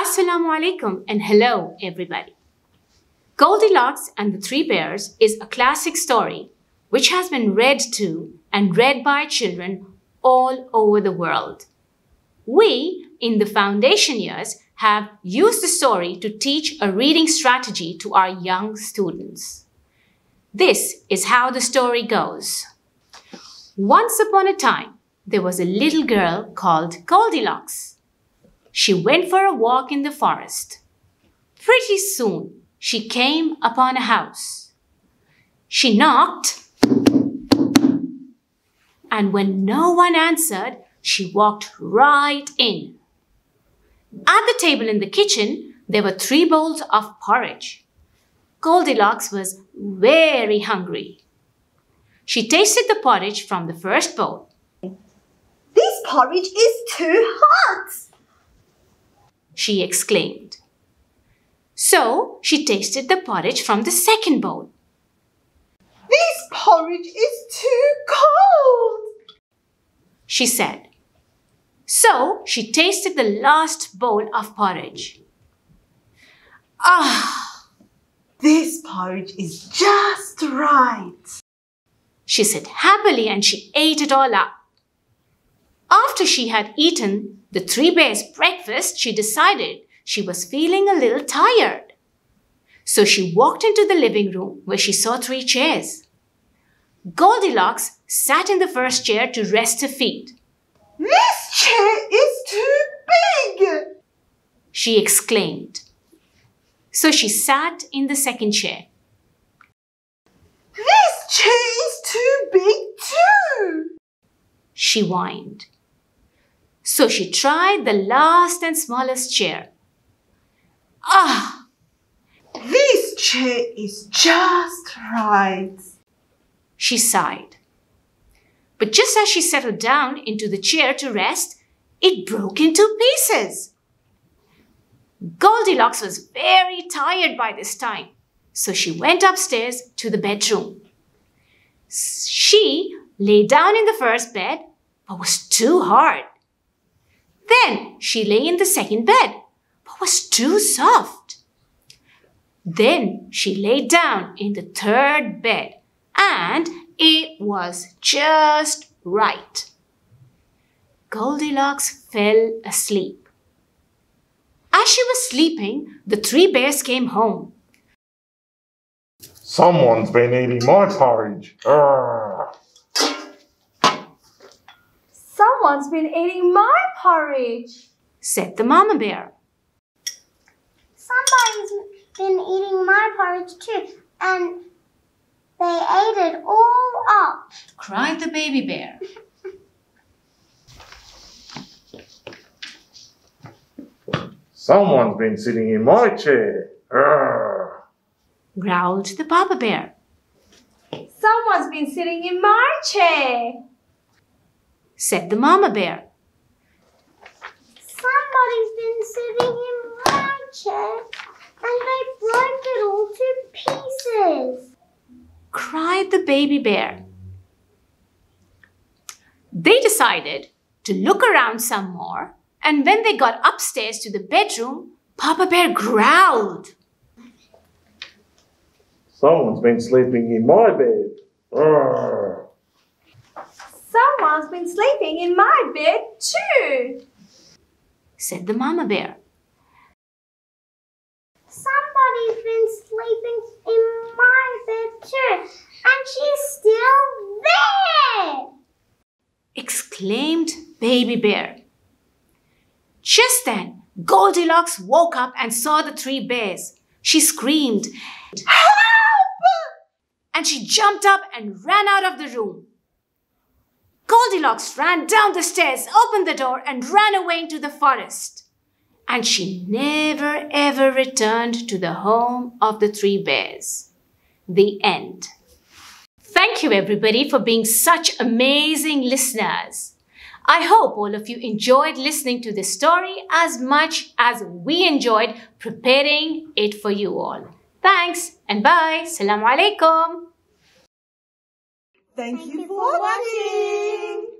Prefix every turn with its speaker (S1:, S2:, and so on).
S1: Assalamu alaikum and hello everybody. Goldilocks and the Three Bears is a classic story which has been read to and read by children all over the world. We, in the foundation years, have used the story to teach a reading strategy to our young students. This is how the story goes. Once upon a time, there was a little girl called Goldilocks. She went for a walk in the forest. Pretty soon, she came upon a house. She knocked, and when no one answered, she walked right in. At the table in the kitchen, there were three bowls of porridge. Goldilocks was very hungry. She tasted the porridge from the first bowl.
S2: This porridge is too hot!
S1: She exclaimed. So she tasted the porridge from the second bowl.
S2: This porridge is too cold!
S1: She said. So she tasted the last bowl of porridge. Ah,
S2: This porridge is just right.
S1: she said happily and she ate it all up. After she had eaten the three bears' breakfast, she decided she was feeling a little tired. So she walked into the living room where she saw three chairs. Goldilocks sat in the first chair to rest her feet.
S2: This chair is too big!
S1: She exclaimed. So she sat in the second chair.
S2: This chair is too big too!
S1: She whined. So she tried the last and smallest chair. Ah,
S2: This chair is just right.
S1: she sighed. But just as she settled down into the chair to rest, it broke into pieces. Goldilocks was very tired by this time, so she went upstairs to the bedroom. She lay down in the first bed, but was too hard. Then she lay in the second bed, but was too soft. Then she lay down in the third bed, and it was just right. Goldilocks fell asleep. As she was sleeping, the three bears came home.
S3: Someone's been eating my porridge. Arrgh.
S4: Someone's been eating my porridge.
S1: said the mama bear.
S5: Somebody's been eating my porridge too, and they ate it all up.
S1: cried the baby bear.
S3: Someone's been sitting in my chair. Arrgh.
S1: growled the papa bear.
S4: Someone's been sitting in my chair.
S1: Said the mama bear.
S5: Somebody's been sitting in my chair, and they broke it all to pieces.
S1: cried the baby bear. They decided to look around some more, and when they got upstairs to the bedroom, Papa Bear growled.
S3: Someone's been sleeping in my bed. Arrgh.
S4: Someone's been sleeping in my bed too.
S1: said the mama bear.
S5: Somebody's been sleeping in my bed too, and she's still there.
S1: exclaimed Baby Bear. Just then, Goldilocks woke up and saw the three bears. She screamed, Help! And she jumped up and ran out of the room. Goldilocks ran down the stairs, opened the door, and ran away into the forest. And she never ever returned to the home of the three bears. The end. Thank you, everybody, for being such amazing listeners. I hope all of you enjoyed listening to this story as much as we enjoyed preparing it for you all. Thanks and bye. Assalamu alaikum.
S2: Thank you for watching.